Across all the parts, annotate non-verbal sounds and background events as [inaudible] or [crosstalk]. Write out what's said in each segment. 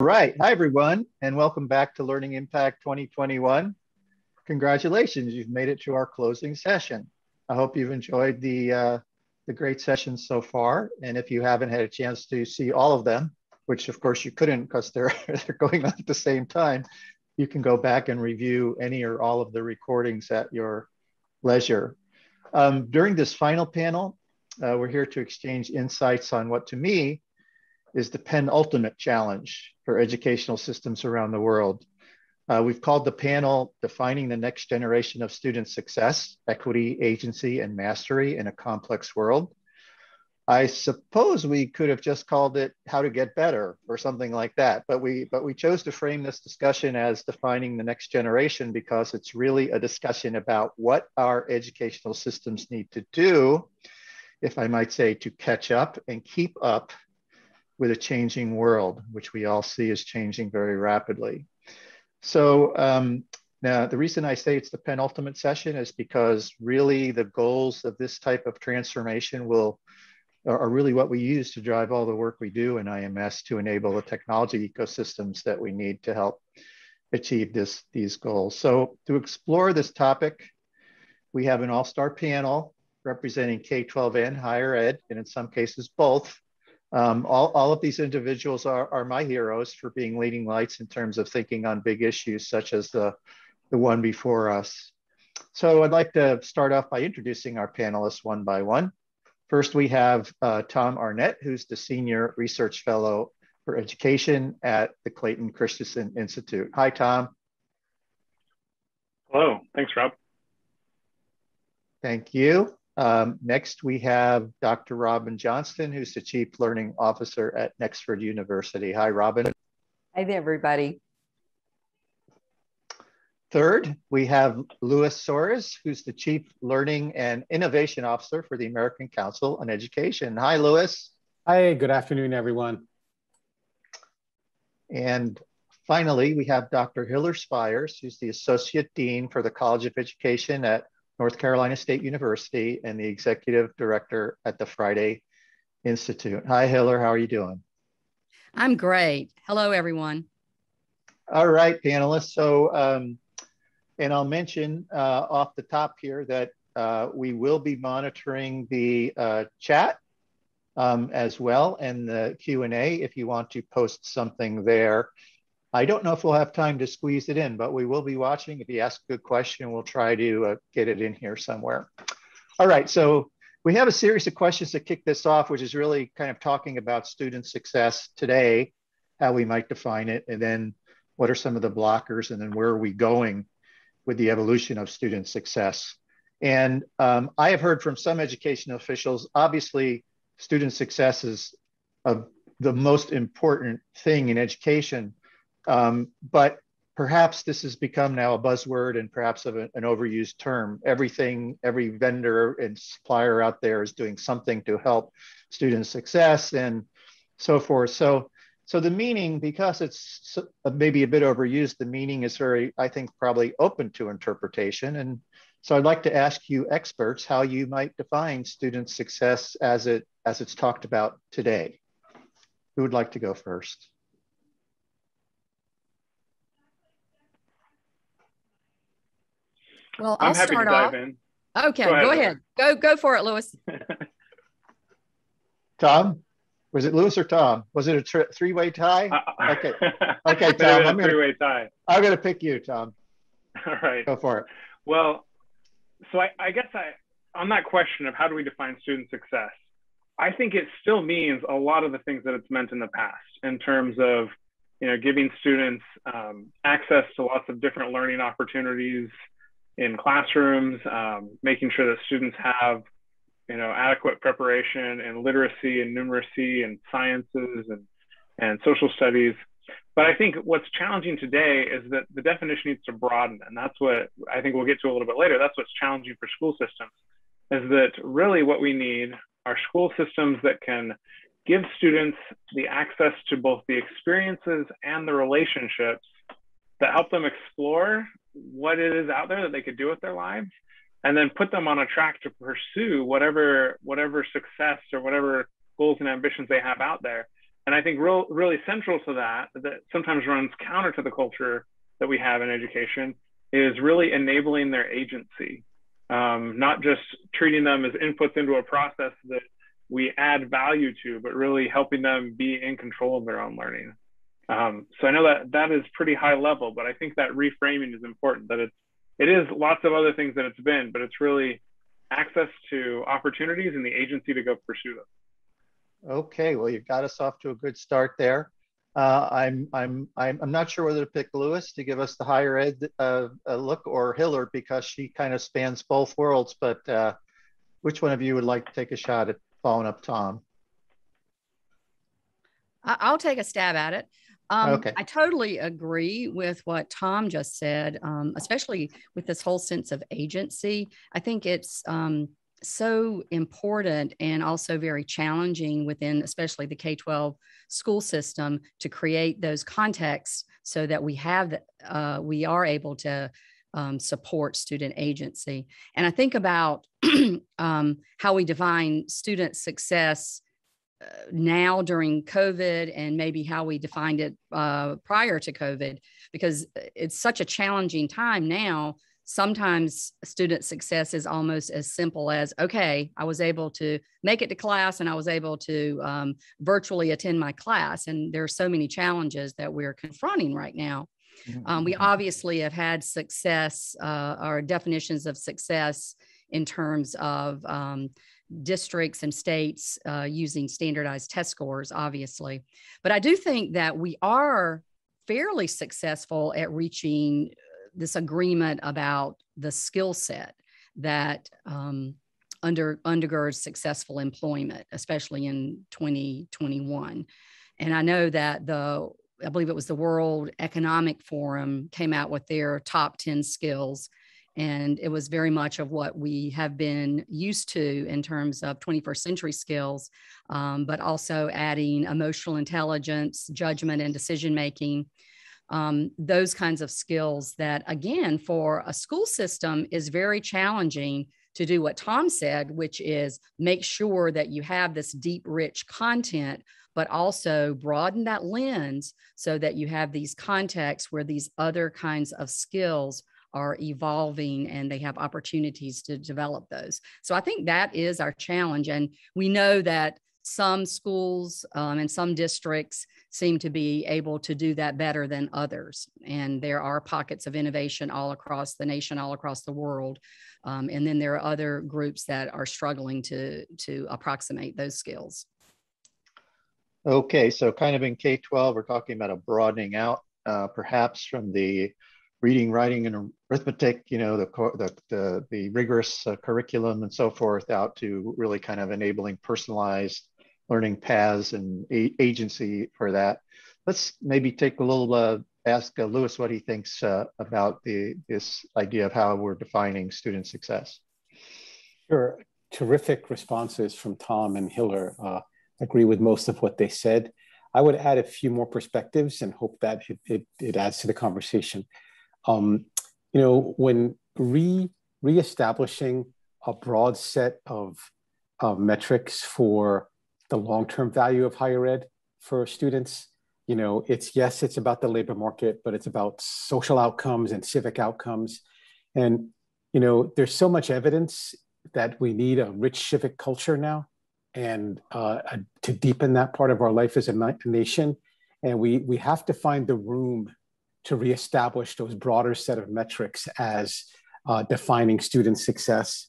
right. Hi, everyone, and welcome back to Learning Impact 2021. Congratulations, you've made it to our closing session. I hope you've enjoyed the, uh, the great sessions so far. And if you haven't had a chance to see all of them, which of course you couldn't because they're, [laughs] they're going on at the same time, you can go back and review any or all of the recordings at your leisure. Um, during this final panel, uh, we're here to exchange insights on what to me is the penultimate challenge for educational systems around the world. Uh, we've called the panel Defining the Next Generation of Student Success, Equity, Agency, and Mastery in a Complex World. I suppose we could have just called it How to Get Better or something like that, but we, but we chose to frame this discussion as defining the next generation because it's really a discussion about what our educational systems need to do, if I might say, to catch up and keep up with a changing world, which we all see is changing very rapidly. So um, now the reason I say it's the penultimate session is because really the goals of this type of transformation will are really what we use to drive all the work we do in IMS to enable the technology ecosystems that we need to help achieve this, these goals. So to explore this topic, we have an all-star panel representing K-12 and higher ed, and in some cases both, um, all, all of these individuals are, are my heroes for being leading lights in terms of thinking on big issues such as the, the one before us. So I'd like to start off by introducing our panelists one by one. First, we have uh, Tom Arnett, who's the Senior Research Fellow for Education at the Clayton Christensen Institute. Hi, Tom. Hello, thanks, Rob. Thank you. Um, next, we have Dr. Robin Johnston, who's the Chief Learning Officer at Nexford University. Hi, Robin. Hi there, everybody. Third, we have Louis Soares, who's the Chief Learning and Innovation Officer for the American Council on Education. Hi, Louis. Hi, good afternoon, everyone. And finally, we have Dr. Hiller Spires, who's the Associate Dean for the College of Education at North Carolina State University and the executive director at the Friday Institute. Hi, Hiller. How are you doing? I'm great. Hello, everyone. All right, panelists. So, um, and I'll mention uh, off the top here that uh, we will be monitoring the uh, chat um, as well and the Q&A if you want to post something there. I don't know if we'll have time to squeeze it in, but we will be watching. If you ask a good question, we'll try to uh, get it in here somewhere. All right, so we have a series of questions to kick this off, which is really kind of talking about student success today, how we might define it, and then what are some of the blockers, and then where are we going with the evolution of student success. And um, I have heard from some education officials, obviously student success is a, the most important thing in education, um, but perhaps this has become now a buzzword and perhaps a, an overused term. Everything, every vendor and supplier out there is doing something to help student success and so forth. So, so the meaning, because it's maybe a bit overused, the meaning is very, I think, probably open to interpretation. And so I'd like to ask you experts how you might define student success as it as it's talked about today. Who would like to go first? Well, I'll I'm happy start to dive off. in. Okay, Go go ahead, ahead. Go go for it, Louis. [laughs] Tom? Was it Louis or Tom? Was it a tr- three-way tie? Uh, Okay. [laughs] Okay, Tom, I'm gonna- three-way tie. I'm going to pick you, Tom. All right. Go for it. Well, so I, I guess I, on that question of how do we define student success, I think it still means a lot of the things that it's meant in the past in terms of, you know, giving students um, access to lots of different learning opportunities in classrooms, um, making sure that students have, you know, adequate preparation in literacy and numeracy and sciences and, and social studies. But I think what's challenging today is that the definition needs to broaden. And that's what I think we'll get to a little bit later. That's what's challenging for school systems is that really what we need are school systems that can give students the access to both the experiences and the relationships that help them explore what it is out there that they could do with their lives and then put them on a track to pursue whatever whatever success or whatever goals and ambitions they have out there And I think real, really central to that, that sometimes runs counter to the culture that we have in education, is really enabling their agency, um, not just treating them as inputs into a process that we add value to, but really helping them be in control of their own learning. Um, so I know that that is pretty high level, but I think that reframing is important. That it's it is lots of other things that it's been, but it's really access to opportunities and the agency to go pursue them. Okay, well, you've got us off to a good start there. Uh, I'm, I'm, I'm, I'm not sure whether to pick Louis to give us the higher ed uh, look or Hiller because she kind of spans both worlds, but uh, which one of you would like to take a shot at following up Tom? I'll take a stab at it. Um, okay. I totally agree with what Tom just said, um, especially with this whole sense of agency. I think it's um, so important and also very challenging within, especially the K 12 school system, to create those contexts so that we have, uh, we are able to. Um, support student agency. And I think about [clears throat] um, how we define student success now during COVID and maybe how we defined it uh, prior to COVID, because it's such a challenging time now. Sometimes student success is almost as simple as okay, I was able to make it to class and I was able to um, virtually attend my class. And there are so many challenges that we're confronting right now. Um, we mm-hmm. obviously have had success, uh, our definitions of success in terms of um, districts and states uh, using standardized test scores, obviously. But I do think that we are fairly successful at reaching uh, this agreement about the skill set that um, under undergirds successful employment, especially in 2021. And I know that the I believe it was the World Economic Forum came out with their top 10 skills and it was very much of what we have been used to in terms of 21st century skills, um, but also adding emotional intelligence, judgment, and decision making. Um, those kinds of skills that, again, for a school system is very challenging to do what Tom said, which is make sure that you have this deep, rich content, but also broaden that lens so that you have these contexts where these other kinds of skills are evolving and they have opportunities to develop those. So I think that is our challenge. And we know that some schools um, and some districts seem to be able to do that better than others. And there are pockets of innovation all across the nation, all across the world. Um, and then there are other groups that are struggling to, to approximate those skills. Okay, so kind of in K 12, we're talking about a broadening out, uh, perhaps from the reading, writing, and arithmetic, you know, the, the, the, the rigorous uh, curriculum and so forth out to really kind of enabling personalized learning paths and agency for that. Let's maybe take a little, uh, ask uh, Louis what he thinks uh, about the, this idea of how we're defining student success. Sure, terrific responses from Tom and Hiller. Uh, agree with most of what they said. I would add a few more perspectives and hope that it, it, it adds to the conversation um, you know, when re reestablishing a broad set of, of metrics for the long-term value of higher ed for students, you know, it's yes, it's about the labor market, but it's about social outcomes and civic outcomes. And, you know, there's so much evidence that we need a rich civic culture now and uh, to deepen that part of our life as a nation. And we, we have to find the room to reestablish those broader set of metrics as uh, defining student success.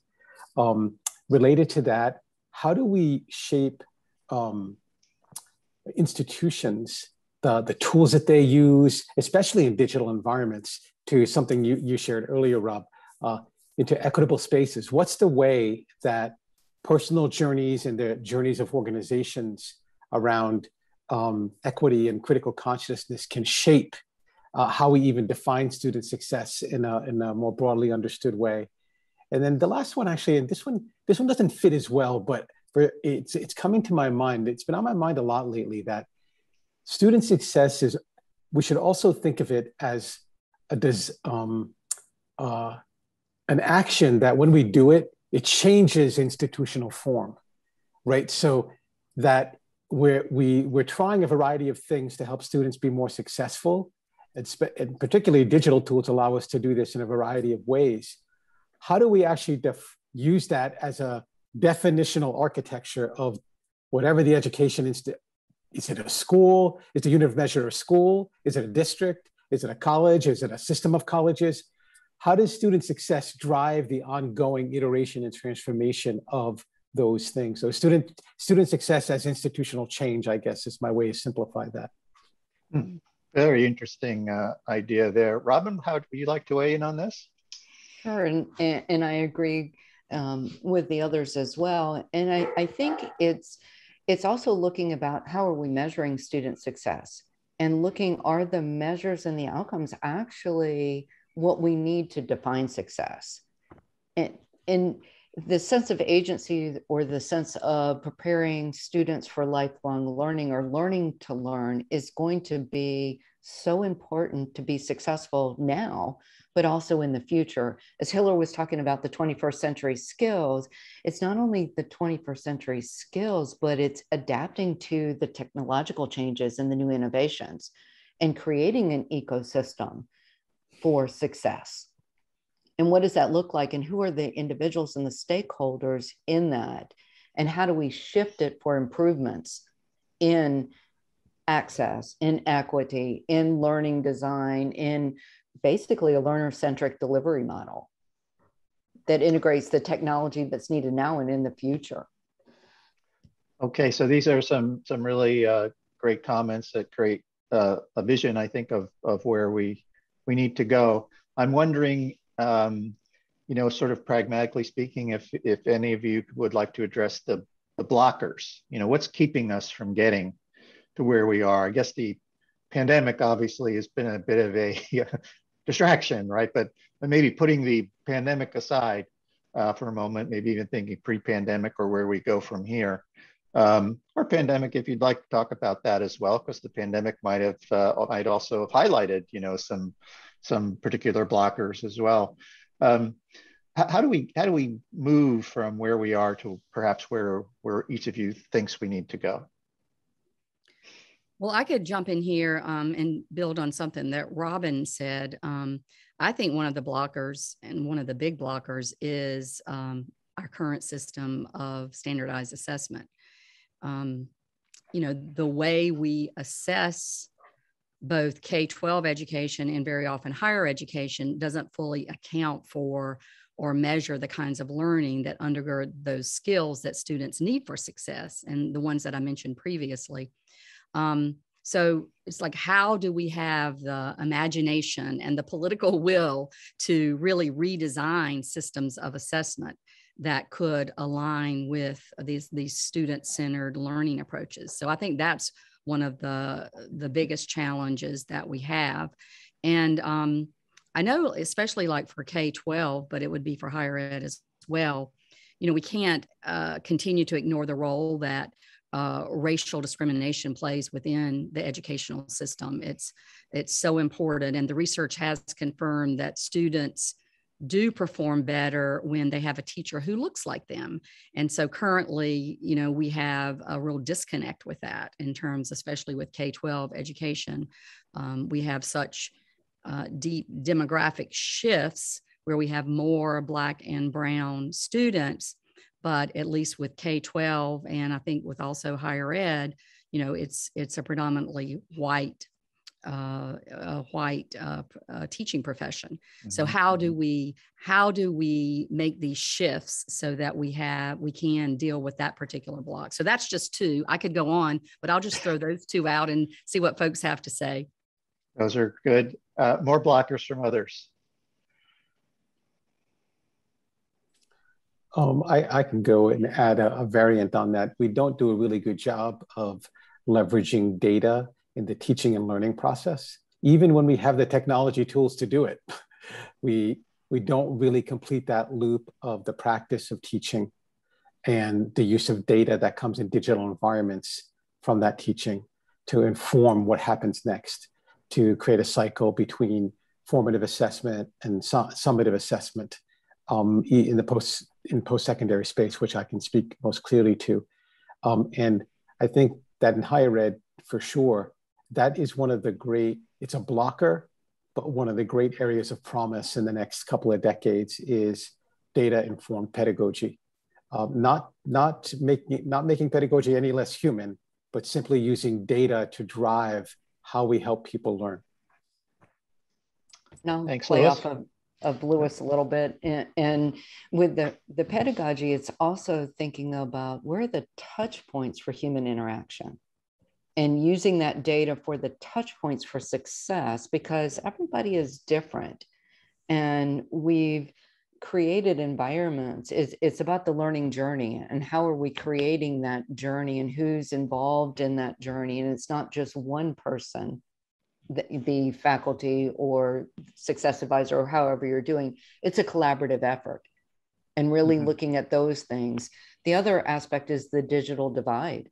Um, related to that, how do we shape um, institutions, the, the tools that they use, especially in digital environments, to something you, you shared earlier, Rob, uh, into equitable spaces? What's the way that personal journeys and the journeys of organizations around um, equity and critical consciousness can shape uh, how we even define student success in a, in a more broadly understood way. And then the last one, actually, and this one, this one doesn't fit as well, but for, it's, it's coming to my mind. It's been on my mind a lot lately that student success is, we should also think of it as a, does, um, uh, an action that when we do it, it changes institutional form, right? So that we're, we, we're trying a variety of things to help students be more successful. And, and particularly digital tools allow us to do this in a variety of ways. How do we actually use that as a definitional architecture of whatever the education is? Is it a school? Is the unit of measure a school? Is it a district? Is it a college? Is it a system of colleges? How does student success drive the ongoing iteration and transformation of those things. So student student success as institutional change, I guess, is my way to simplify that. Hmm. Very interesting uh, idea there. Robin, how would you like to weigh in on this? Sure, and, and, I agree um, with the others as well. And I, I think it's it's also looking about how are we measuring student success and looking are the measures and the outcomes actually what we need to define success. And, and the sense of agency or the sense of preparing students for lifelong learning or learning to learn is going to be so important to be successful now, but also in the future. As Hiller was talking about the 21st century skills, it's not only the 21st century skills, but it's adapting to the technological changes and the new innovations and creating an ecosystem for success and what does that look like? And who are the individuals and the stakeholders in that? And how do we shift it for improvements in access in equity in learning design in basically a learner centric delivery model that integrates the technology that's needed now and in the future? Okay so these are some some really uh, great comments that create uh, a vision i think of of where we we need to go. I'm wondering um, you know, sort of pragmatically speaking, if if any of you would like to address the the blockers, you know, what's keeping us from getting to where we are? I guess the pandemic obviously has been a bit of a [laughs] distraction, right? But, but maybe putting the pandemic aside uh, for a moment, maybe even thinking pre-pandemic or where we go from here. Um, or pandemic, if you'd like to talk about that as well, because the pandemic might have uh, might also have highlighted, you know, some some particular blockers as well. Um, how, how, do we how do we move from where we are to perhaps where where each of you thinks we need to go? Well, I could jump in here um, and build on something that Robin said. Um, I think one of the blockers and one of the big blockers is um, our current system of standardized assessment. Um, you know, the way we assess both K 12 education and very often higher education doesn't fully account for or measure the kinds of learning that undergird those skills that students need for success and the ones that I mentioned previously. Um, so it's like, how do we have the imagination and the political [laughs] will to really redesign systems of assessment that could align with these, these student centered learning approaches? So I think that's one of the the biggest challenges that we have. And um, i know especially like for k-12 but it would be for higher ed as well you know we can't uh, continue to ignore the role that uh, racial discrimination plays within the educational system. It's it's so important. And the research has confirmed that students do perform better when they have a teacher who looks like them. And so currently, you know, we have a real disconnect with that in terms, especially with K 12 education. Um, we have such uh, deep demographic shifts where we have more Black and Brown students. But at least with K 12, and I think with also higher ed, you know, it's it's a predominantly white uh, a white uh, uh, teaching profession. Mm-hmm. So how do mm-hmm. we how do we make these shifts so that we have we can deal with that particular block? So that's just two. I could go on, but I'll just throw those two out and see what folks have to say. Those are good. Uh, more blockers from others. Um, I, I, can go and add a, a variant on that. We don't do a really good job of leveraging data in the teaching and learning process, even when we have the technology tools to do it. [laughs] we, we don't really complete that loop of the practice of teaching and the use of data that comes in digital environments from that teaching to inform what happens next, to create a cycle between formative assessment and summative assessment um, in the post in post-secondary space, which I can speak most clearly to. Um, and I think that in higher ed, for sure, that is one of the great, it's a blocker, but one of the great areas of promise in the next couple of decades is data informed pedagogy. Um, not, not, making, not making pedagogy any less human, but simply using data to drive how we help people learn. Now, Thanks, play Louis. off of, of Louis a little bit. And, and with the, the pedagogy, it's also thinking about where are the touch points for human interaction and using that data for the touch points for success because everybody is different. And we've created environments it's, it's about the learning journey and how are we creating that journey and who's involved in that journey and it's not just one person the, the faculty or success advisor or however you're doing it's a collaborative effort and really mm-hmm. looking at those things the other aspect is the digital divide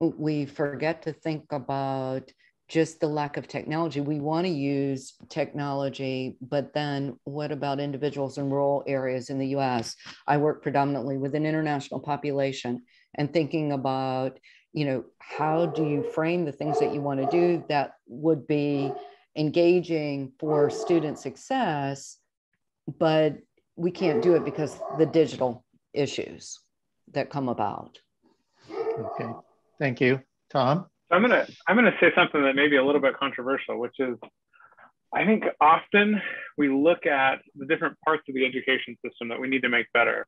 we forget to think about just the lack of technology. We want to use technology, but then what about individuals in rural areas in the US? I work predominantly with an international population and thinking about you know how do you frame the things that you want to do that would be engaging for student success but we can't do it because the digital issues that come about okay thank you tom i'm gonna i'm gonna say something that may be a little bit controversial which is i think often we look at the different parts of the education system that we need to make better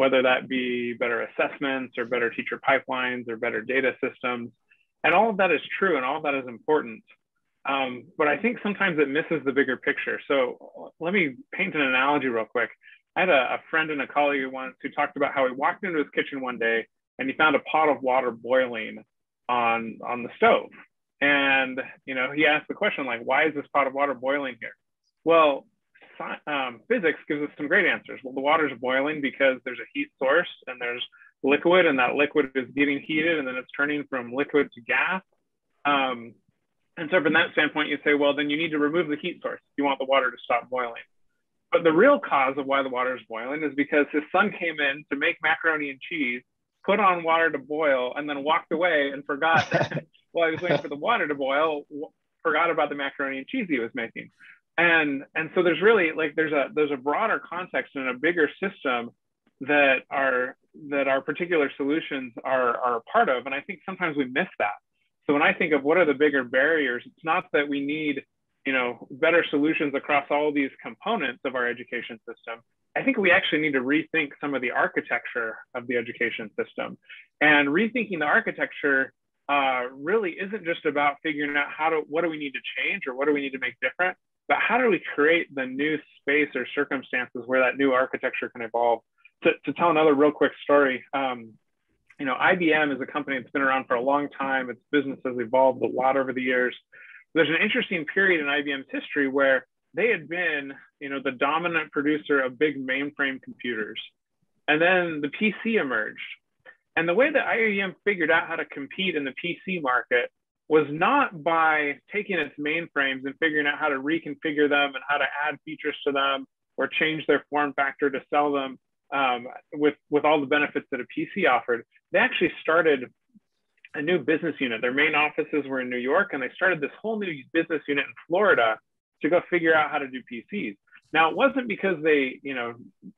whether that be better assessments or better teacher pipelines or better data systems. And all of that is true and all of that is important. Um, but I think sometimes it misses the bigger picture. So let me paint an analogy real quick. I had a, a friend and a colleague once who talked about how he walked into his kitchen one day and he found a pot of water boiling on, on the stove. And, you know, he asked the question like, why is this pot of water boiling here? Well, um, physics gives us some great answers. Well, the water's boiling because there's a heat source and there's liquid, and that liquid is getting heated, and then it's turning from liquid to gas. Um, and so, from that standpoint, you say, well, then you need to remove the heat source if you want the water to stop boiling. But the real cause of why the water is boiling is because his son came in to make macaroni and cheese, put on water to boil, and then walked away and forgot [laughs] [laughs] while he was waiting for the water to boil, forgot about the macaroni and cheese he was making. And and so there's really like there's a there's a broader context and a bigger system that our that our particular solutions are are a part of. And i think sometimes we miss that. So when i think of what are the bigger barriers it's not that we need you know better solutions across all these components of our education system i think we actually need to rethink some of the architecture of the education system and rethinking the architecture uh, really isn't just about figuring out how to what do we need to change or what do we need to make different but how do we create the new space or circumstances where that new architecture can evolve? To, to tell another real quick story, um, you know, IBM is a company that's been around for a long time. Its business has evolved a lot over the years. There's an interesting period in IBM's history where they had been, you know, the dominant producer of big mainframe computers. And then the PC emerged. And the way that IBM figured out how to compete in the PC market was not by taking its mainframes and figuring out how to reconfigure them and how to add features to them or change their form factor to sell them um, with, with all the benefits that a PC offered. They actually started a new business unit. Their main offices were in New York, and they started this whole new business unit in Florida to go figure out how to do PCs. Now, it wasn't because they, you know,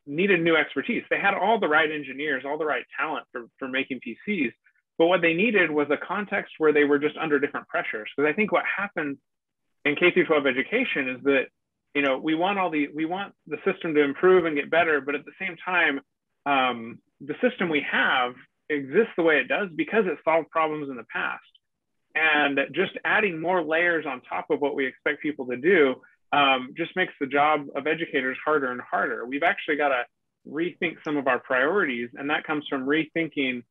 needed new expertise. They had all the right engineers, all the right talent for, for making PCs. But what they needed was a context where they were just under different pressures. Because I think what happens in K through 12 education is that you know we want all the we want the system to improve and get better, but at the same time, um, the system we have exists the way it does because it solved problems in the past. And just adding more layers on top of what we expect people to do um, just makes the job of educators harder and harder. We've actually got to rethink some of our priorities, and that comes from rethinking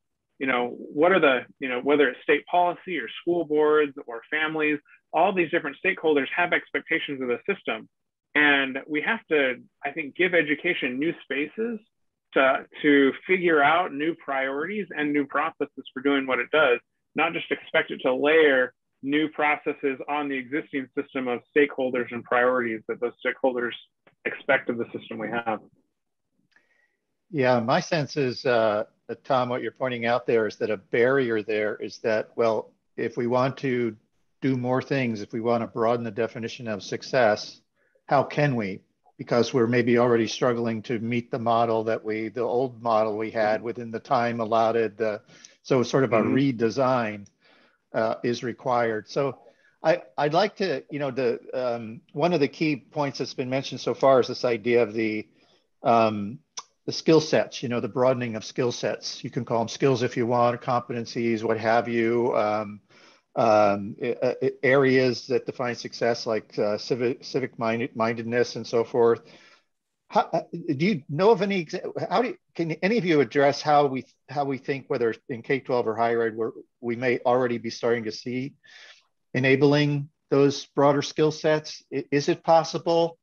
you know, what are the, you know, whether it's state policy or school boards or families, all these different stakeholders have expectations of the system. And we have to, I think, give education new spaces to, to figure out new priorities and new processes for doing what it does, not just expect it to layer new processes on the existing system of stakeholders and priorities that those stakeholders expect of the system we have. Yeah, my sense is, uh, that Tom, what you're pointing out there is that a barrier there is that, well, if we want to do more things, if we want to broaden the definition of success, how can we? Because we're maybe already struggling to meet the model that we, the old model we had within the time allotted. The, so sort of a mm-hmm. redesign uh, is required. So I, I'd like to, you know, the um, one of the key points that's been mentioned so far is this idea of the um, the skill sets, you know, the broadening of skill sets. You can call them skills if you want, competencies, what have you. Um, um, areas that define success, like uh, civic civic mindedness and so forth. How, uh, do you know of any? How do you, can any of you address how we how we think whether in K twelve or higher ed, where we may already be starting to see enabling those broader skill sets? Is it possible?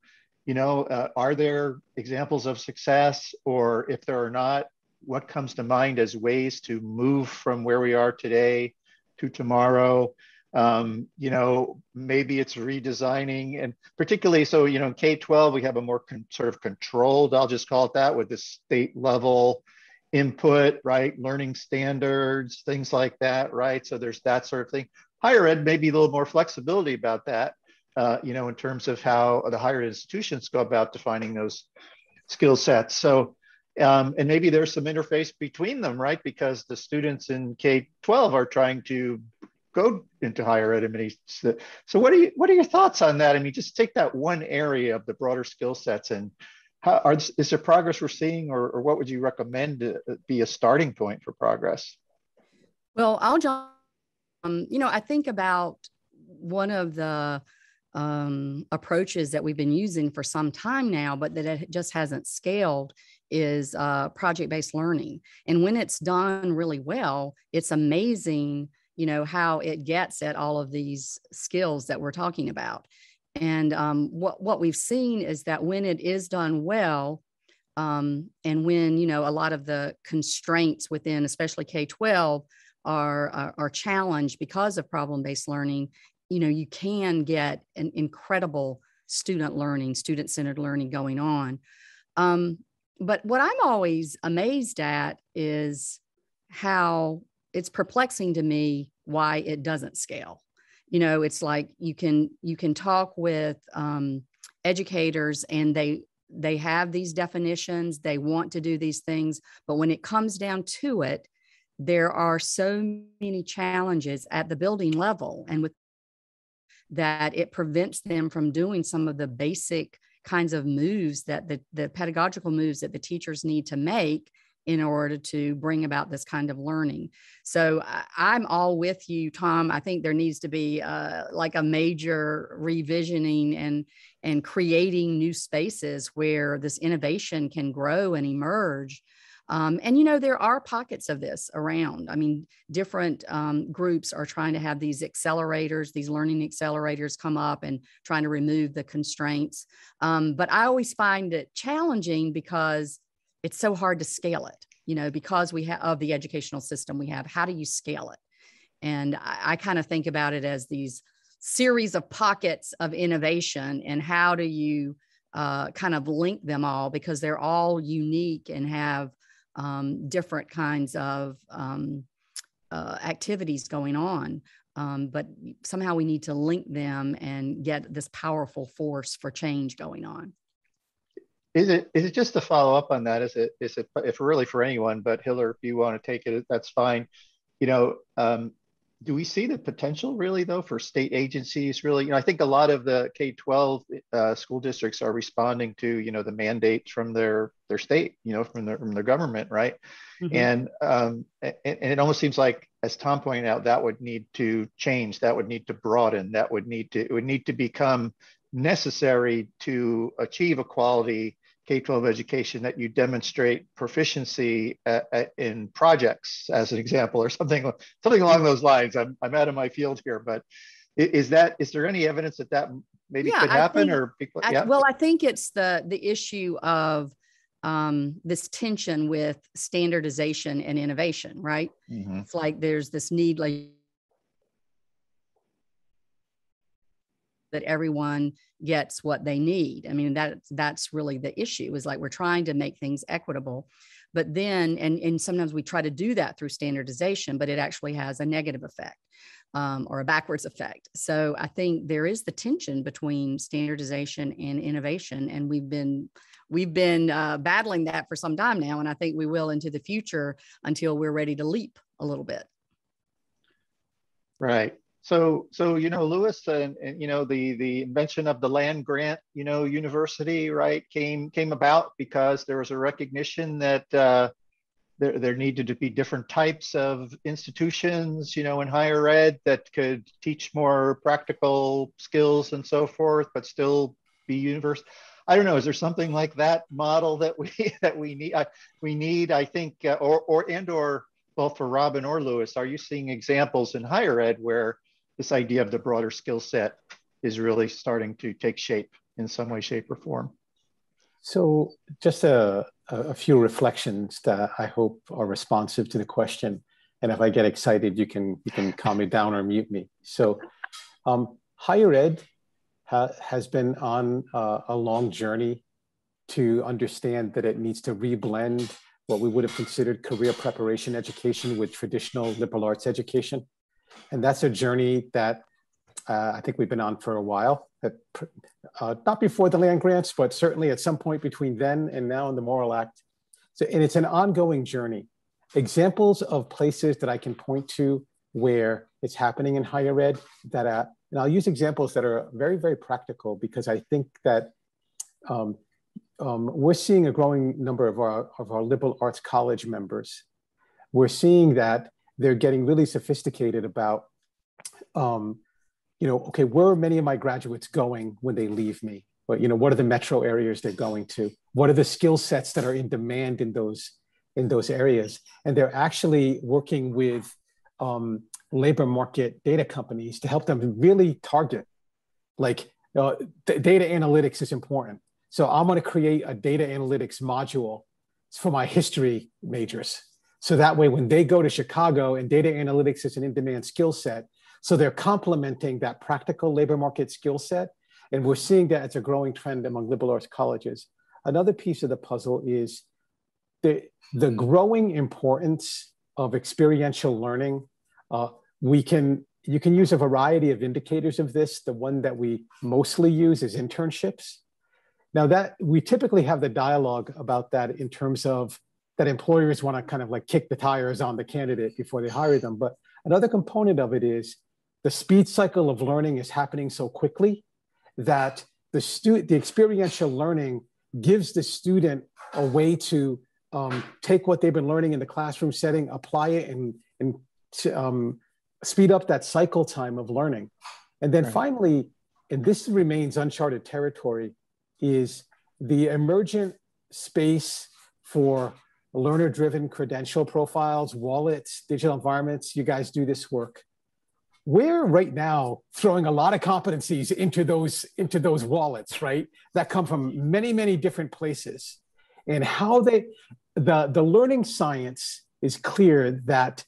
You know, uh, are there examples of success, or if there are not, what comes to mind as ways to move from where we are today to tomorrow. Um, you know, maybe it's redesigning and particularly so, you know, in K-12, we have a more con- sort of controlled, I'll just call it that with the state level input, right? Learning standards, things like that, right? So there's that sort of thing. Higher ed, maybe a little more flexibility about that, uh, you know, in terms of how the higher institutions go about defining those skill sets. So um, and maybe there's some interface between them, right? Because the students in K-12 are trying to go into higher ed. I mean, so what are you, what are your thoughts on that? I mean, just take that one area of the broader skill sets and how are, is there progress we're seeing or, or what would you recommend to be a starting point for progress? Well, I'll jump, um, you know, I think about one of the um, approaches that we've been using for some time now, but that it just hasn't scaled is uh, project-based learning. And when it's done really well, it's amazing, you know, how it gets at all of these skills that we're talking about. And um, what, what we've seen is that when it is done well, um, and when, you know, a lot of the constraints within, especially K-12, are, are, are challenged because of problem-based learning, you know, you can get an incredible student learning, student-centered learning going on. Um, but what I'm always amazed at is how it's perplexing to me why it doesn't scale. You know, it's like you can you can talk with um, educators and they they have these definitions, they want to do these things, but when it comes down to it, there are so many challenges at the building level and with that it prevents them from doing some of the basic kinds of moves that the, the pedagogical moves that the teachers need to make in order to bring about this kind of learning. So I, am all with you, Tom. I think there needs to be uh, like a major revisioning and and creating new spaces where this innovation can grow and emerge um, and you know, there are pockets of this around. I mean, different um, groups are trying to have these accelerators, these learning accelerators come up and trying to remove the constraints. Um, but I always find it challenging because it's so hard to scale it, you know, because we have of the educational system we have. How do you scale it? And I, I kind of think about it as these series of pockets of innovation and how do you uh, kind of link them all because they're all unique and have um, different kinds of um, uh, activities going on. Um, but somehow we need to link them and get this powerful force for change going on. Is it is it just to follow up on that? Is it is it if really for anyone? But Hiller, if you want to take it, that's fine. You know, um, do we see the potential really though for state agencies really you know i think a lot of the k-12 uh, school districts are responding to you know the mandates from their their state you know from their from their government right mm-hmm. and um and, and it almost seems like as tom pointed out that would need to change that would need to broaden that would need to it would need to become necessary to achieve equality K-12 education that you demonstrate proficiency at, at, in projects, as an example, or something something along those lines. I'm, I'm out of my field here, but is that is there any evidence that that maybe yeah, could happen think, or people, yeah? well i think it's the the issue of um, this tension with standardization and innovation right mm-hmm. it's like there's this need like that everyone gets what they need. I mean, that that's really the issue is like we're trying to make things equitable. but then and and sometimes we try to do that through standardization but it actually has a negative effect um, or a backwards effect so i think there is the tension between standardization and innovation and we've been we've been uh, battling that for some time now and i think we will into the future until we're ready to leap a little bit right so, so you know, Louis, and, and, you know, the the invention of the land grant, you know, university, right, came came about because there was a recognition that uh, there there needed to be different types of institutions, you know, in higher ed that could teach more practical skills and so forth, but still be universal. I don't know. Is there something like that model that we [laughs] that we need? Uh, we need, I think, uh, or or and or both for Robin or Louis. Are you seeing examples in higher ed where this idea of the broader skill set is really starting to take shape in some way, shape, or form. So, just a, a few reflections that I hope are responsive to the question. And if I get excited, you can you can calm me down or mute me. So, um, higher ed ha has been on uh, a long journey to understand that it needs to reblend what we would have considered career preparation education with traditional liberal arts education. And that's a journey that uh, I think we've been on for a while. Uh, not before the land grants, but certainly at some point between then and now in the Morrill Act. So, and it's an ongoing journey. Examples of places that I can point to where it's happening in higher ed that, uh, and I'll use examples that are very, very practical because I think that um, um, we're seeing a growing number of our, of our liberal arts college members. We're seeing that they're getting really sophisticated about, um, you know, okay, where are many of my graduates going when they leave me? But you know, what are the metro areas they're going to? What are the skill sets that are in demand in those in those areas? And they're actually working with um, labor market data companies to help them really target. Like uh, data analytics is important, so I'm going to create a data analytics module for my history majors so that way, when they go to Chicago and data analytics is an in demand skill set, so they're complementing that practical labor market skill set. And we're seeing that it's a growing trend among liberal arts colleges. Another piece of the puzzle is the, the growing importance of experiential learning. Uh, we can, you can use a variety of indicators of this. The one that we mostly use is internships. Now that we typically have the dialogue about that in terms of that employers want to kind of like kick the tires on the candidate before they hire them. But another component of it is the speed cycle of learning is happening so quickly that the student, the experiential learning gives the student a way to um, take what they've been learning in the classroom setting, apply it, and and um, speed up that cycle time of learning. And then right. finally, and this remains uncharted territory, is the emergent space for learner driven credential profiles, wallets, digital environments. You guys do this work. We're right now throwing a lot of competencies into those, into those wallets, right? That come from many, many different places. And how they, the, the learning science is clear that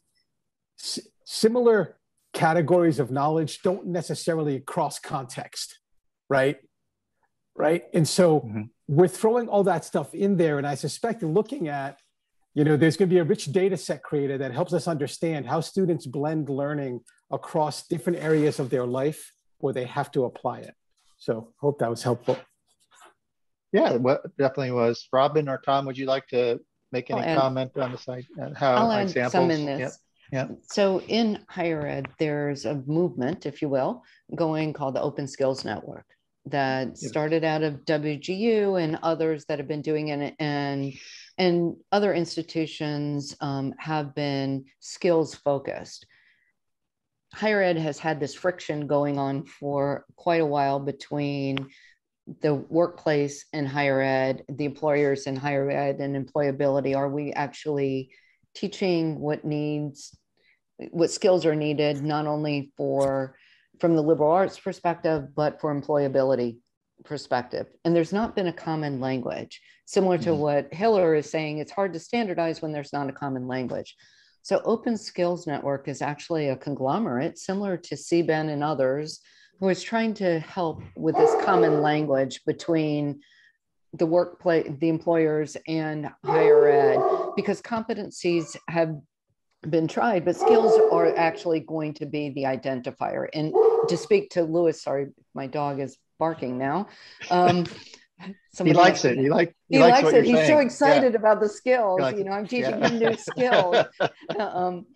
s- similar categories of knowledge don't necessarily cross context, right? Right. And so mm-hmm. we're throwing all that stuff in there. And I suspect looking at you know, there's going to be a rich data set created that helps us understand how students blend learning across different areas of their life where they have to apply it. So hope that was helpful. Yeah, well, definitely was. Robin or Tom, would you like to make any comment on the site uh, how I'll add examples? some in this. Yeah. So in higher ed, there's a movement, if you will, going called the Open Skills Network that started out of WGU and others that have been doing it and and other institutions um, have been skills focused. Higher ed has had this friction going on for quite a while between the workplace and higher ed, the employers in higher ed and employability. Are we actually teaching what needs, what skills are needed, not only for from the liberal arts perspective, but for employability perspective. And there's not been a common language. Similar to mm-hmm. what Hiller is saying, it's hard to standardize when there's not a common language. So Open Skills Network is actually a conglomerate similar to CBEN and others who is trying to help with this common language between the workplace, the employers, and higher ed, because competencies have been tried, but skills are actually going to be the identifier. And to speak to Louis, sorry, my dog is barking now. Um, [laughs] he likes it. He like he, he likes, likes it. He's saying. so excited yeah. about the skills. Like you know, I'm teaching yeah. him new [laughs] skills. um,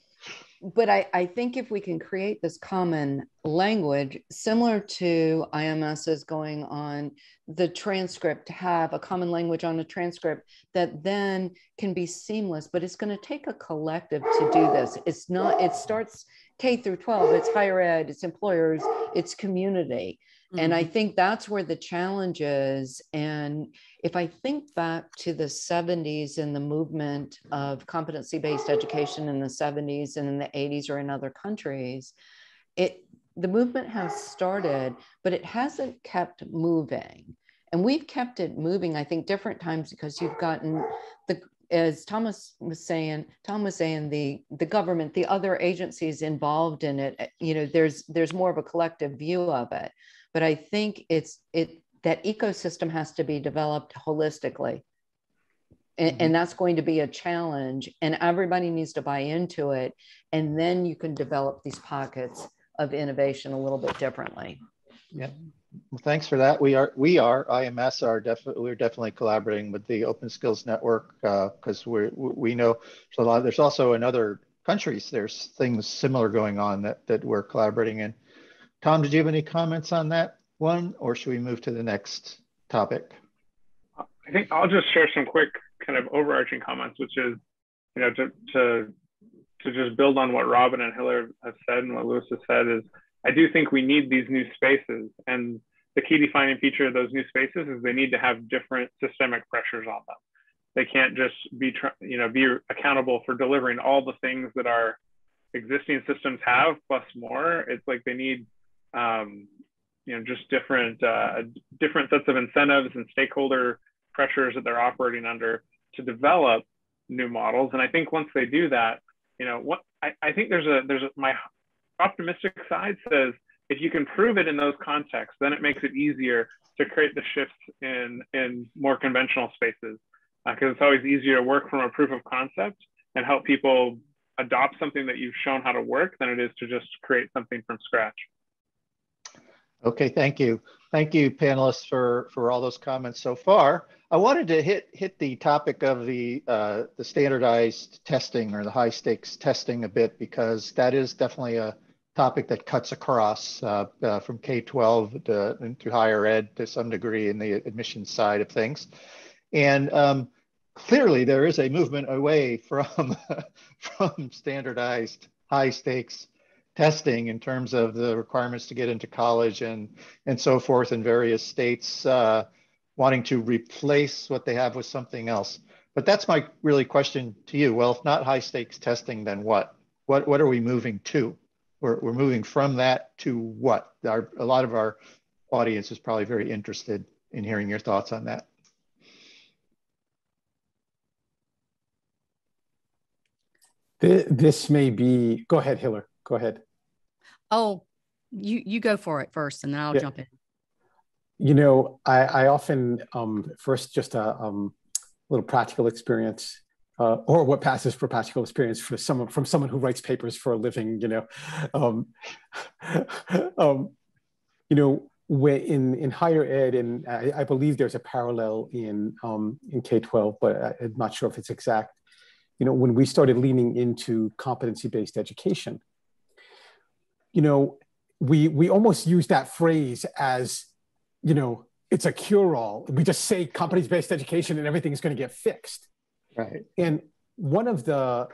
but I, I think if we can create this common language similar to IMS is going on the transcript, to have a common language on a transcript that then can be seamless, but it's going to take a collective to do this. It's not, it starts K through 12, it's higher ed, it's employers, it's community. Mm-hmm. And I mm-hmm. think that's where the challenge is. And if I think back to the 70s and the movement of competency based education in the 70s and in the 80s or in other countries, it the movement has started, but it hasn't kept moving. And we've kept it moving, I think, different times because you've gotten the as Thomas was saying, Tom was saying the the government, the other agencies involved in it, you know, there's there's more of a collective view of it but I think it's it that ecosystem has to be developed holistically. And, mm-hmm. and, that's going to be a challenge and everybody needs to buy into it and then you can develop these pockets of innovation a little bit differently yeah well, thanks for that we are we are ims are definitely we're definitely collaborating with the open skills network because uh, we we know there's a lot there's also in other countries there's things similar going on that that we're collaborating in Tom, did you have any comments on that one, or should we move to the next topic? I think I'll just share some quick kind of overarching comments, which is, you know, to to to just build on what Robin and Hiller have said and what Louis has said is, I do think we need these new spaces, and the key defining feature of those new spaces is they need to have different systemic pressures on them. They can't just be, you know, be accountable for delivering all the things that our existing systems have plus more. It's like they need um, you know, just different uh, different sets of incentives and stakeholder pressures that they're operating under to develop new models. And I think once they do that, you know, what I, I think there's a there's a, my optimistic side says if you can prove it in those contexts, then it makes it easier to create the shifts in in more conventional spaces because uh, it's always easier to work from a proof of concept and help people adopt something that you've shown how to work than it is to just create something from scratch. Okay, thank you. Thank you, panelists, for, for all those comments so far. I wanted to hit hit the topic of the uh, the standardized testing or the high stakes testing a bit because that is definitely a topic that cuts across uh, uh, from K-12 to, to higher ed to some degree in the admissions side of things. And um, clearly there is a movement away [laughs] from, from standardized high stakes testing in terms of the requirements to get into college and and so forth in various states uh, wanting to replace what they have with something else. But that's my really question to you. Well, if not high stakes testing, then what? What what are we moving to? We're, we're moving from that to what? Our, a lot of our audience is probably very interested in hearing your thoughts on that. This may be, go ahead, Hiller. Go ahead. Oh, you you go for it first, and then I'll yeah. jump in. You know, I, I often um, first just a um, little practical experience, uh, or what passes for practical experience for someone from someone who writes papers for a living. You know, um, [laughs] um, you know, when in in higher ed, and I, I believe there's a parallel in um, in K twelve, but I, I'm not sure if it's exact. You know, when we started leaning into competency based education you know, we we almost use that phrase as, you know, it's a cure-all. We just say competence-based education and everything is going to get fixed. Right. And one of the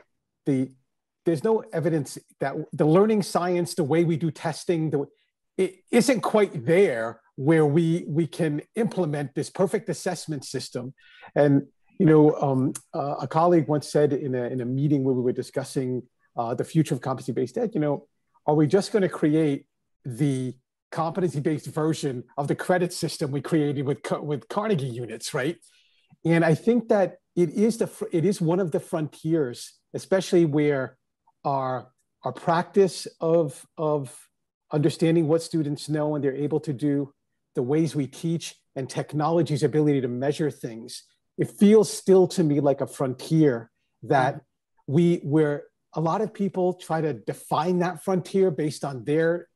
the there's no evidence that the learning science, the way we do testing, the, it isn't quite there where we we can implement this perfect assessment system. And you know, um, uh, a colleague once said in a in a meeting where we were discussing uh, the future of competency-based ed, you know, are we just going to create the competency-based version of the credit system we created with, with Carnegie units, right? And I think that it is the it is one of the frontiers, especially where our our practice of of understanding what students know and they're able to do, the ways we teach, and technology's ability to measure things, it feels still to me like a frontier that we where a lot of people try to define that frontier based on their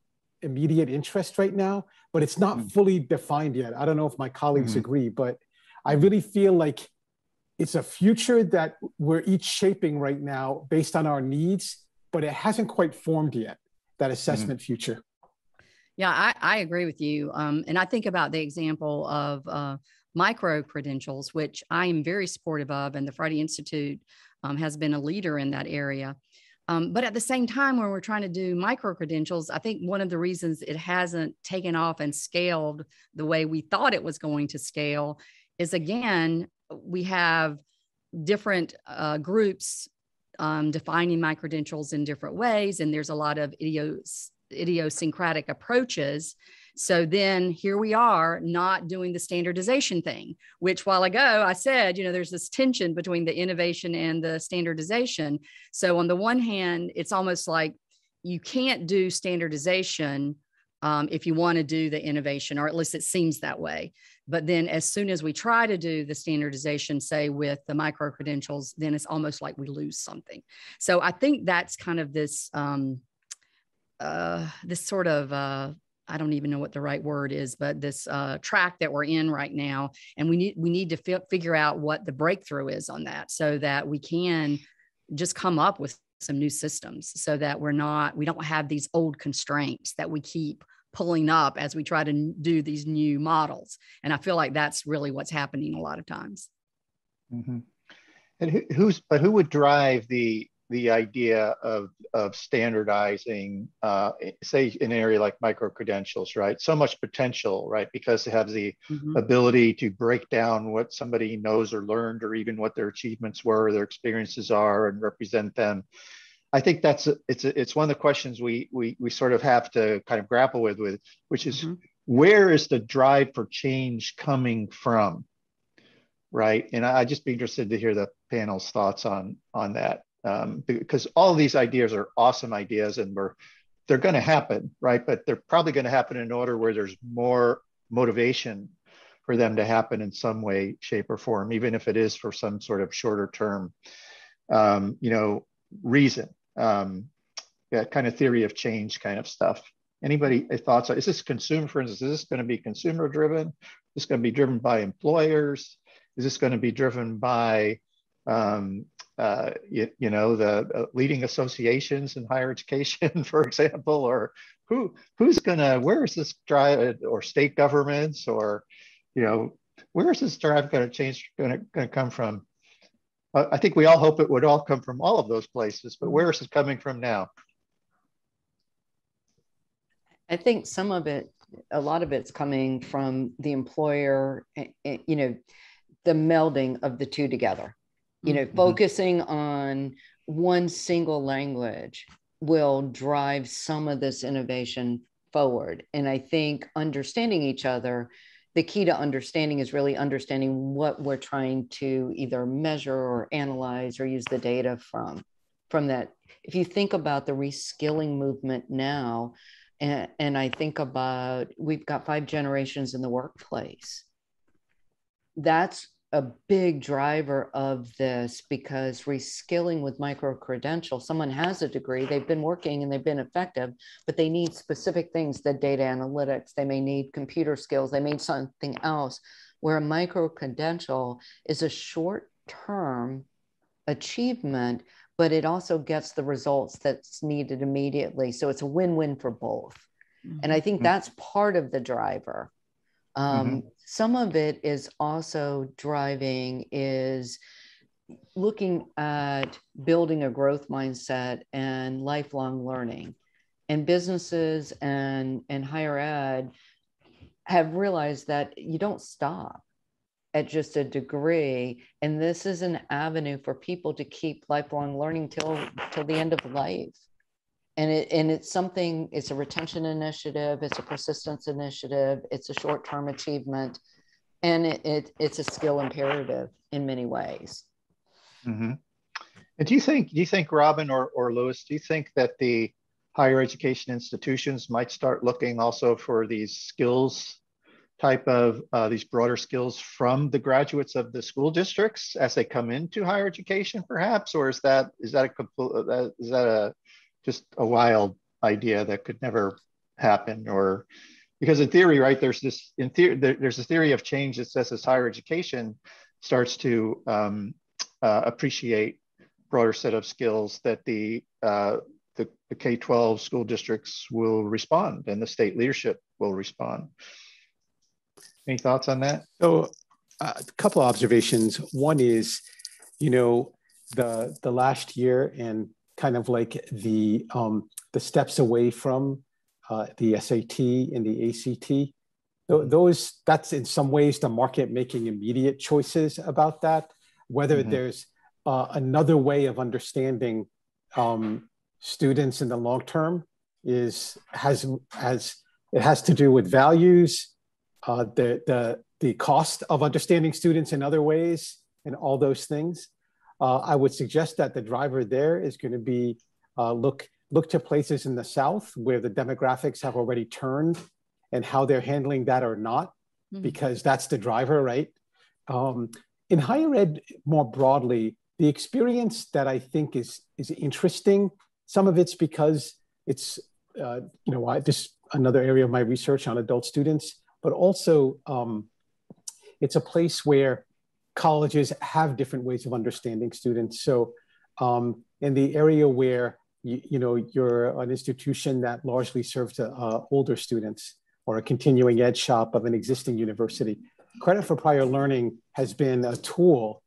immediate interest right now, but it's not mm-hmm. fully defined yet. I don't know if my colleagues mm-hmm. agree, but I really feel like it's a future that we're each shaping right now based on our needs, but it hasn't quite formed yet, that assessment mm-hmm. future. Yeah, I, I agree with you. Um, and I think about the example of uh, micro credentials, which I am very supportive of, and the Friday Institute um, has been a leader in that area. Um, but at the same time, when we're trying to do micro credentials, I think one of the reasons it hasn't taken off and scaled the way we thought it was going to scale is again, we have different uh, groups um, defining my credentials in different ways, and there's a lot of idios, idiosyncratic approaches. So then here we are not doing the standardization thing, which while ago I said, you know, there's this tension between the innovation and the standardization. So on the one hand, it's almost like you can't do standardization um, if you want to do the innovation, or at least it seems that way. But then as soon as we try to do the standardization, say with the micro credentials, then it's almost like we lose something. So I think that's kind of this um, uh, this sort of uh, I don't even know what the right word is, but this uh, track that we're in right now, and we need we need to fi- figure out what the breakthrough is on that, so that we can just come up with some new systems, so that we're not we don't have these old constraints that we keep pulling up as we try to do these new models. And I feel like that's really what's happening a lot of times. Mm-hmm. And who, who's but who would drive the the idea of of standardizing, uh, say, in an area like micro credentials, right? So much potential, right? Because it has the mm-hmm. ability to break down what somebody knows or learned, or even what their achievements were, their experiences are, and represent them. I think that's a, it's a, it's one of the questions we we we sort of have to kind of grapple with with which is mm-hmm. where is the drive for change coming from, right? And I, would just be interested to hear the panel's thoughts on on that um, because all these ideas are awesome ideas and we're they're going to happen, right? But they're probably going to happen in order where there's more motivation for them to happen in some way, shape, or form, even if it is for some sort of shorter term, um, you know, reason um, yeah, kind of theory of change kind of stuff. Anybody thoughts? Is this consumer, for instance, is this going to be consumer driven? Is this going to be driven by employers? Is this going to be driven by, um, uh, you, you, know, the uh, leading associations in higher education, [laughs] for example, or who who's to, where is this drive, or state governments, or, you know, where is this drive going to change, to gonna come from? I think we all hope it would all come from all of those places, but where is it coming from now? I think some of it, a lot of it's coming from the employer, eh, eh, you know, the melding of the two together. You know, mm-hmm. focusing on one single language will drive some of this innovation forward. And I think understanding each other the key to understanding is really understanding what we're trying to either measure or analyze or use the data from from that if you think about the reskilling movement now and, and i think about we've got five generations in the workplace that's a big driver of this because reskilling with micro credentials, someone has a degree, they've been working and they've been effective, but they need specific things, the data analytics, they may need computer skills, they need something else. Where a micro credential is a short term achievement, but it also gets the results that's needed immediately. So it's a win win for both. Mm-hmm. And I think mm-hmm. that's part of the driver. Um, mm-hmm. Some of it is also driving is looking at building a growth mindset and lifelong learning. And businesses and, and higher ed have realized that you don't stop at just a degree. And this is an avenue for people to keep lifelong learning till, till the end of life and it and it's something it's a retention initiative it's a persistence initiative it's a short-term achievement and it, it it's a skill imperative in many ways mm-hmm. and do you think do you think robin or, or Louis do you think that the higher education institutions might start looking also for these skills type of uh, these broader skills from the graduates of the school districts as they come into higher education, perhaps, or is that is that a is that a just a wild idea that could never happen, or because in theory, right? There's this in theory there's a theory of change that says as higher education starts to um, uh, appreciate broader set of skills that the uh, the, the K-12 school districts will respond and the state leadership will respond. Any thoughts on that? So uh, a couple observations. One is, you know, the the last year and kind of like the um, the steps away from uh, the SAT and the ACT. Those that's in some ways the market making immediate choices about that. Whether mm-hmm. there's uh, another way of understanding um, students in the long term is has has it has to do with values, uh, the the the cost of understanding students in other ways, and all those things. Uh, I would suggest that the driver there is going to be uh, look look to places in the South where the demographics have already turned, and how they're handling that or not, mm-hmm. because that's the driver, right? Um, in higher ed, more broadly, the experience that I think is is interesting. Some of it's because it's uh, you know I, this another area of my research on adult students, but also um, it's a place where colleges have different ways of understanding students. So um, in the area where you, you, know you're an institution that largely serves uh, older students or a continuing ed shop of an existing university, credit for prior learning has been a tool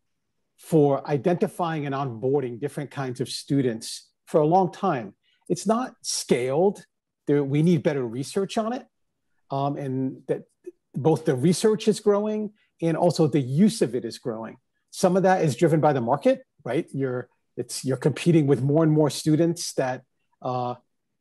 for identifying and onboarding different kinds of students for a long time. It's not scaled. There, we need better research on it. Um, and that both the research is growing and also the use of it is growing. Some of that is driven by the market, right? You're, it's, you're competing with more and more students that, uh,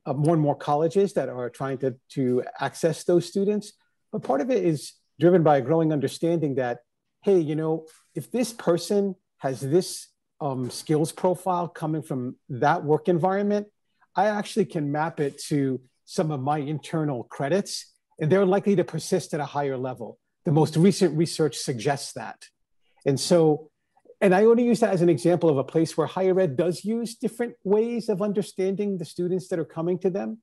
uh, more and more colleges that are trying to, to access those students. But part of it is driven by a growing understanding that, hey, you know, if this person has this um, skills profile coming from that work environment, I actually can map it to some of my internal credits, and they're likely to persist at a higher level. The most recent research suggests that. And so, and I only use that as an example of a place where higher ed does use different ways of understanding the students that are coming to them.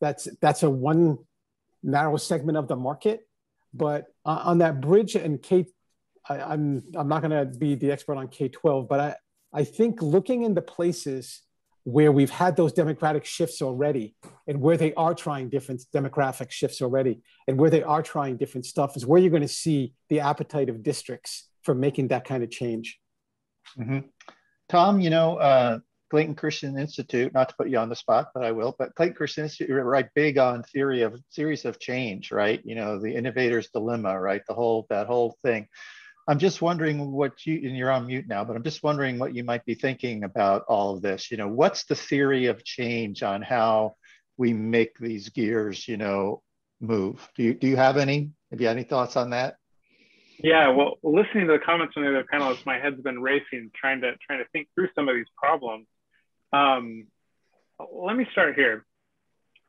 That's, that's a one narrow segment of the market. But on that bridge and K I, I'm, I'm not going to be the expert on K-12, but I, I think looking into places where we've had those democratic shifts already and where they are trying different demographic shifts already and where they are trying different stuff is where you're going to see the appetite of districts for making that kind of change. Mm-hmm. Tom, you know, uh, Clayton Christensen Institute, not to put you on the spot, but I will, but Clayton Christensen Institute, right, big on theory of series of change, right? You know, the innovator's dilemma, right? The whole, that whole thing. I'm just wondering what you, and you're on mute now, but I'm just wondering what you might be thinking about all of this. You know, what's the theory of change on how we make these gears, you know, move? Do you, do you have any? Have you any thoughts on that? Yeah, well, listening to the comments from the other panelists, my head's been racing trying to trying to think through some of these problems. Um, let me start here.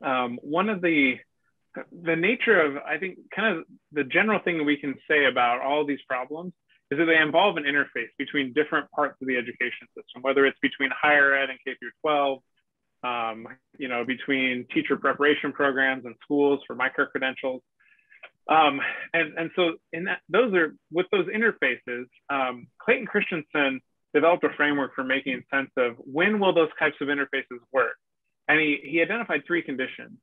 Um, one of the the nature of, I think, kind of the general thing we can say about all these problems is that they involve an interface between different parts of the education system, whether it's between higher ed and K through 12, um, you know, between teacher preparation programs and schools for micro credentials. Um, and, and so in that, those are, with those interfaces, um, Clayton Christensen developed a framework for making sense of when will those types of interfaces work. And he, he identified three conditions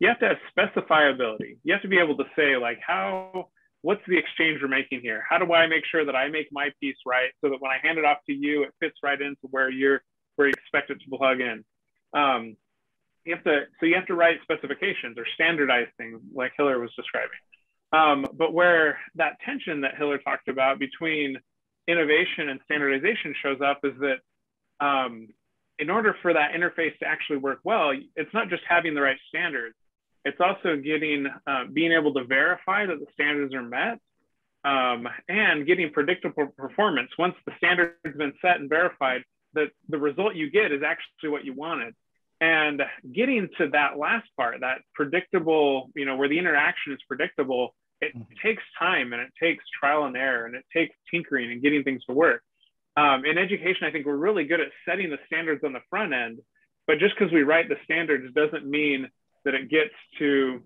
you have to have specifiability. You have to be able to say like how what's the exchange we're making here? How do I make sure that I make my piece right so that when I hand it off to you, it fits right into where you're where you expect it to plug in. Um, you have to so you have to write specifications or standardize things like Hiller was describing. Um, but where that tension that Hiller talked about between innovation and standardization shows up is that um, in order for that interface to actually work well, it's not just having the right standards, it's also getting, uh, being able to verify that the standards are met um, and getting predictable performance. Once the standard has been set and verified, that the result you get is actually what you wanted. And getting to that last part, that predictable, you know, where the interaction is predictable, it mm-hmm. takes time and it takes trial and error and it takes tinkering and getting things to work. Um, in education, I think we're really good at setting the standards on the front end, but just because we write the standards doesn't mean that it gets to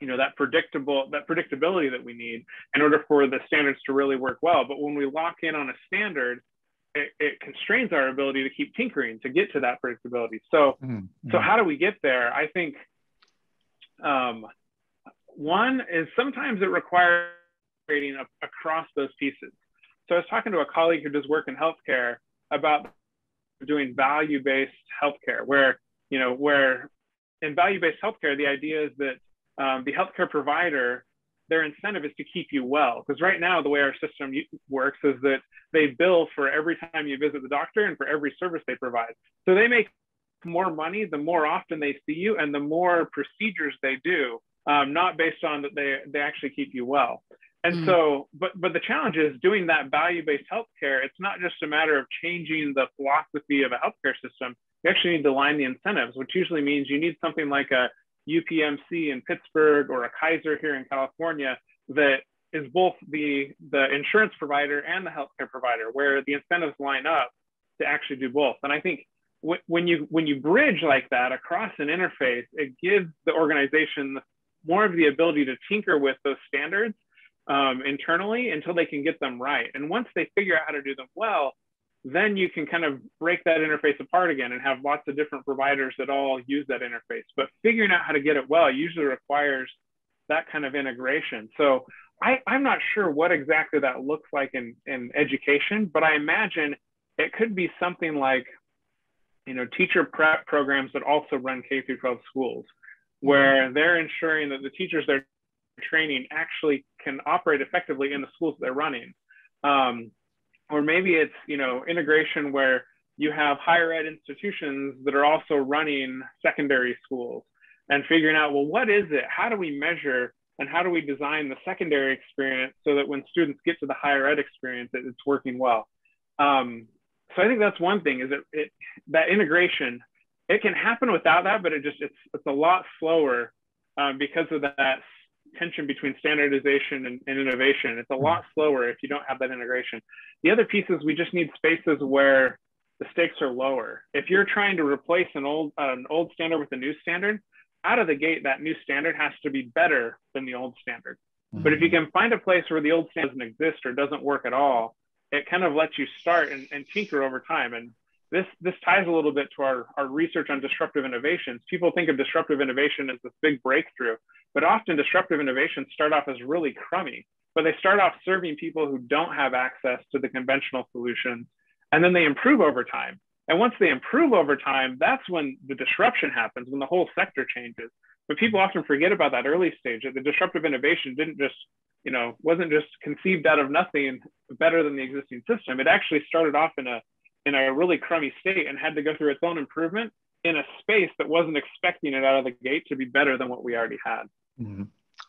you know that predictable that predictability that we need in order for the standards to really work well. But when we lock in on a standard it, it constrains our ability to keep tinkering to get to that predictability. So mm-hmm. so how do we get there? I think um, one is sometimes it requires trading across those pieces. So i was talking to a colleague who does work in healthcare about doing value-based healthcare where you know where in value-based healthcare the idea is that um, the healthcare provider, their incentive is to keep you well. Because right now, the way our system works is that they bill for every time you visit the doctor and for every service they provide. So they make more money the more often they see you and the more procedures they do, um, not based on that they, they actually keep you well. And mm. so, but but the challenge is doing that value-based healthcare. It's not just a matter of changing the philosophy of a healthcare system. You actually need to align the incentives, which usually means you need something like a UPMC in Pittsburgh or a Kaiser here in California that is both the, the insurance provider and the healthcare provider, where the incentives line up to actually do both. And I think when you when you bridge like that across an interface, it gives the organization more of the ability to tinker with those standards um, internally until they can get them right. And once they figure out how to do them well, then you can kind of break that interface apart again and have lots of different providers that all use that interface. But figuring out how to get it well usually requires that kind of integration. So I, am not sure what exactly that looks like in, in education, but I imagine it could be something like, you know, teacher prep programs that also run K through 12 schools, where they're ensuring that the teachers they're training actually can operate effectively in the schools they're running. Um, or maybe it's you know integration where you have higher ed institutions that are also running secondary schools and figuring out well what is it? How do we measure and how do we design the secondary experience so that when students get to the higher ed experience it, it's working well? Um, so i think that's one thing is it, it that integration it can happen without that but it just it's, it's a lot slower um, because of that tension between standardization and, and, innovation. It's a lot mm-hmm. slower if you don't have that integration. The other piece is we just need spaces where the stakes are lower. If you're trying to replace an old an old standard with a new standard, out of the gate, that new standard has to be better than the old standard. Mm-hmm. But if you mm-hmm. can find a place where the old standard doesn't exist or doesn't work at all, it kind of lets you start and, and tinker over time. And this this ties a little bit to our, our research on disruptive innovations. People think of disruptive innovation as this big breakthrough, but often disruptive innovations start off as really crummy, but they start off serving people who don't have access to the conventional solutions, and then they improve over time. And once they improve over time, that's when the disruption happens, when the whole sector changes. But people often forget about that early stage that the disruptive innovation didn't just, you know, wasn't just conceived out of nothing better than the existing system. It actually started off in a in a really crummy state and had to go through its own improvement in a space that wasn't expecting it out of the gate to be better than what we already had. Mm-hmm.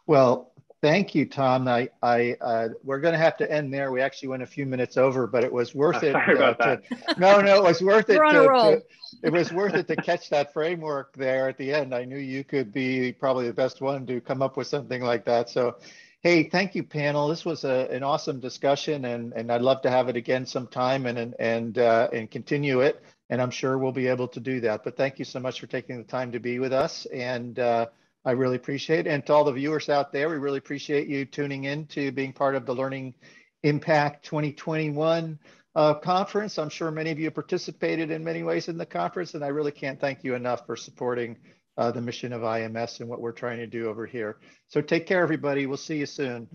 Well, thank you, Tom. I, I, uh, we're going to have to end there. We actually went a few minutes over, but it was worth it. Sorry uh, about to, that. [laughs] No, no, it was worth it. To. To, it was worth it to catch that framework there at the end. I knew you could be probably the best one to come up with something like that. So Hey, thank you, panel. This was a, an awesome discussion, and, and I'd love to have it again sometime and and uh, and continue it. And I'm sure we'll be able to do that. But thank you so much for taking the time to be with us, and uh, I really appreciate it. And to all the viewers out there, we really appreciate you tuning in to being part of the Learning Impact 2021 uh, conference. I'm sure many of you participated in many ways in the conference, and I really can't thank you enough for supporting uh, the mission of IMS and what we're trying to do over here. So take care, everybody. We'll see you soon.